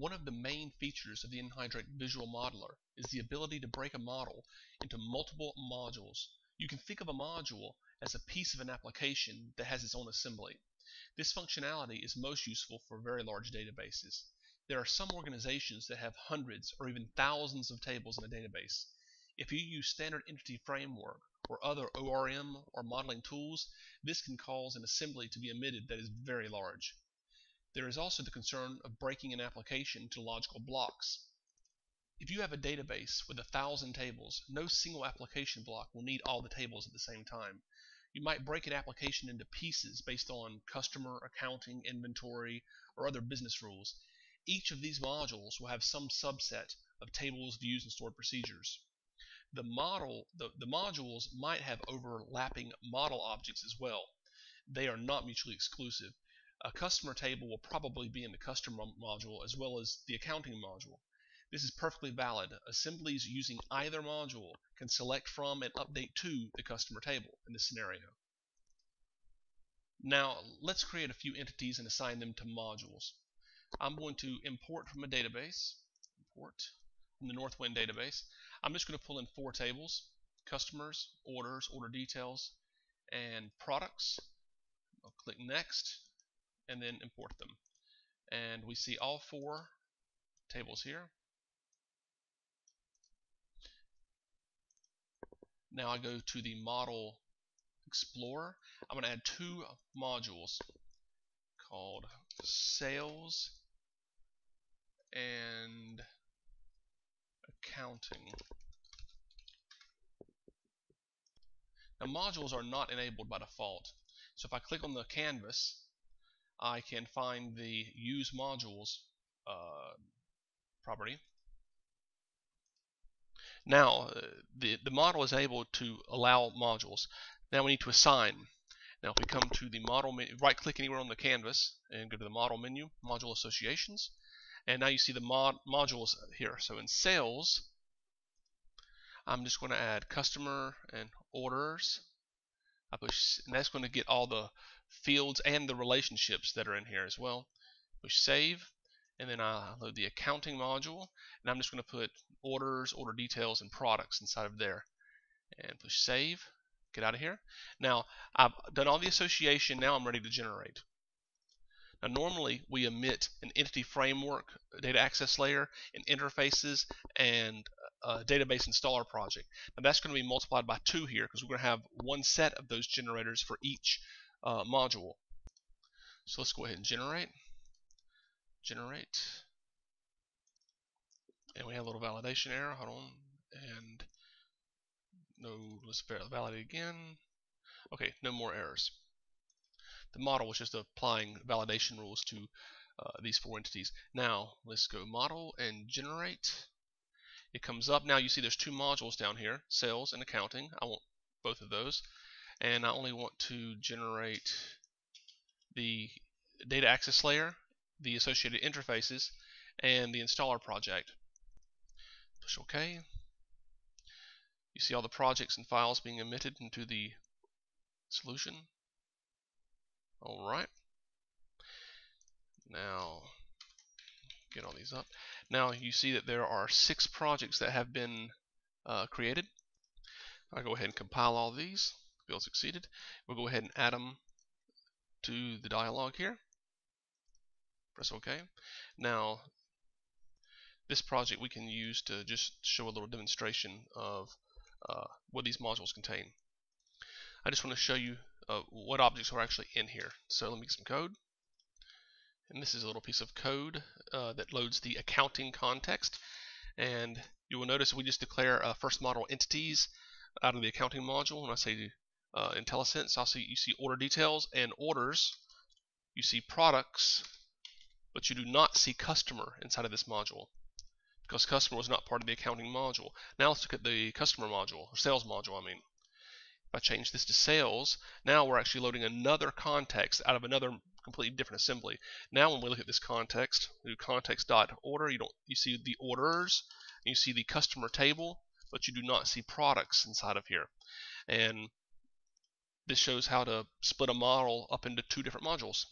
One of the main features of the nHydrate Visual Modeler is the ability to break a model into multiple modules. You can think of a module as a piece of an application that has its own assembly. This functionality is most useful for very large databases. There are some organizations that have hundreds or even thousands of tables in a database. If you use standard entity framework or other ORM or modeling tools, this can cause an assembly to be emitted that is very large. There is also the concern of breaking an application into logical blocks. If you have a database with a thousand tables, no single application block will need all the tables at the same time. You might break an application into pieces based on customer, accounting, inventory, or other business rules. Each of these modules will have some subset of tables, views, and stored procedures. The model, the, the modules might have overlapping model objects as well. They are not mutually exclusive. A customer table will probably be in the customer module as well as the accounting module. This is perfectly valid. Assemblies using either module can select from and update to the customer table in this scenario. Now, let's create a few entities and assign them to modules. I'm going to import from a database, import from the Northwind database. I'm just going to pull in four tables, customers, orders, order details, and products. I'll click next and then import them. And we see all four tables here. Now I go to the Model Explorer. I'm going to add two modules called Sales and Accounting. Now modules are not enabled by default. So if I click on the canvas, I can find the Use Modules uh, property now, uh, the, the model is able to allow modules. Now we need to assign. Now if we come to the model right click anywhere on the canvas and go to the model menu, module associations, and now you see the mod modules here. So in sales, I'm just going to add customer and orders. I push, and that's going to get all the fields and the relationships that are in here as well. Push save, and then I load the accounting module and I'm just going to put orders, order details, and products inside of there. And push save get out of here. Now I've done all the association now I'm ready to generate. Now normally we emit an entity framework data access layer and interfaces and a database installer project and that's going to be multiplied by two here because we're going to have one set of those generators for each uh, module so let's go ahead and generate generate. And we have a little validation error. Hold on. And no, let's validate again. Okay, no more errors. The model was just applying validation rules to uh, these four entities. Now, let's go model and generate. It comes up. Now you see there's two modules down here, sales and accounting. I want both of those. And I only want to generate the data access layer the associated interfaces, and the installer project. Push OK. You see all the projects and files being emitted into the solution. Alright. Now, get all these up. Now you see that there are six projects that have been uh, created. I'll go ahead and compile all these. Build succeeded. We'll go ahead and add them to the dialog here press OK. Now, this project we can use to just show a little demonstration of uh, what these modules contain. I just want to show you uh, what objects are actually in here. So let me get some code. And this is a little piece of code uh, that loads the accounting context. And you will notice we just declare uh, first model entities out of the accounting module. When I say uh, IntelliSense, I'll see you see order details and orders. You see products but you do not see customer inside of this module because customer was not part of the accounting module. Now let's look at the customer module, or sales module, I mean. If I change this to sales, now we're actually loading another context out of another completely different assembly. Now when we look at this context, we do context.order, you don't you see the orders, you see the customer table, but you do not see products inside of here. And this shows how to split a model up into two different modules.